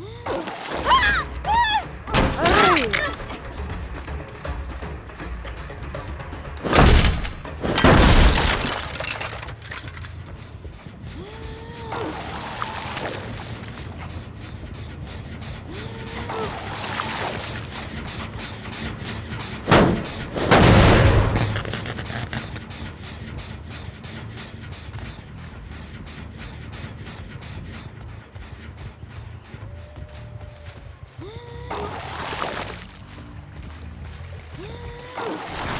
Huh? Yeah.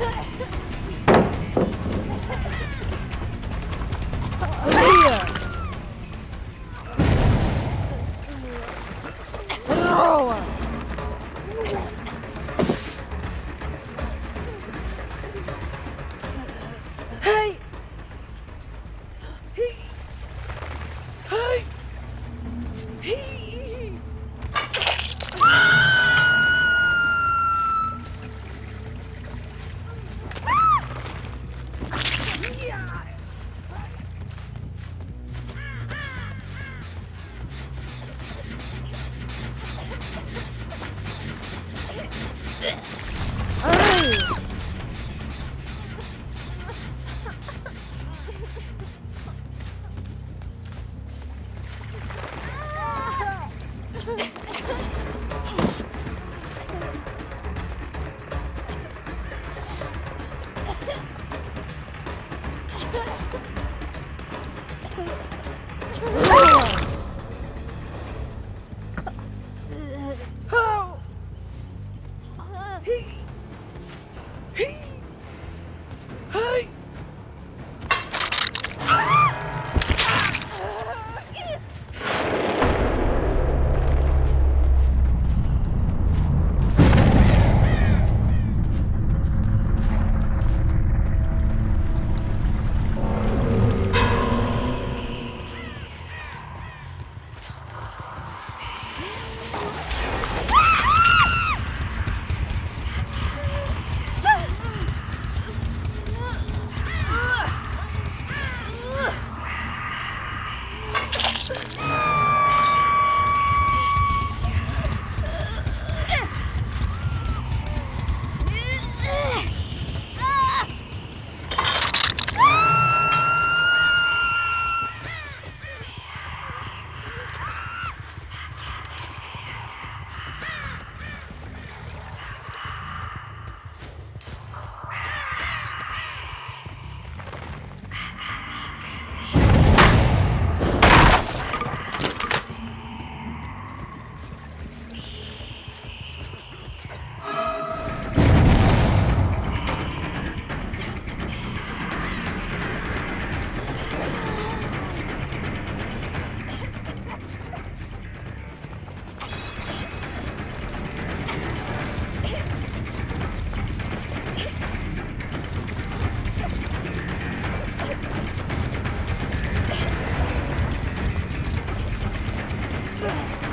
Ha ha! 네.